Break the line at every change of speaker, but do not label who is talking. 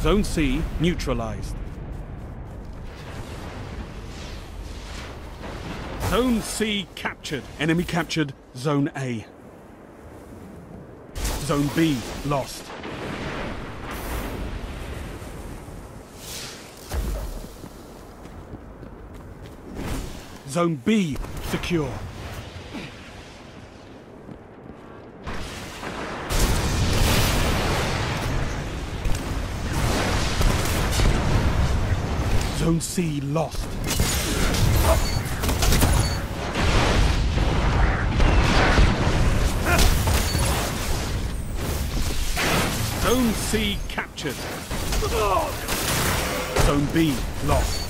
Zone C neutralized. Zone C captured. Enemy captured Zone A. Zone B lost. Zone B secure. Zone C lost. Zone C captured. Zone B lost.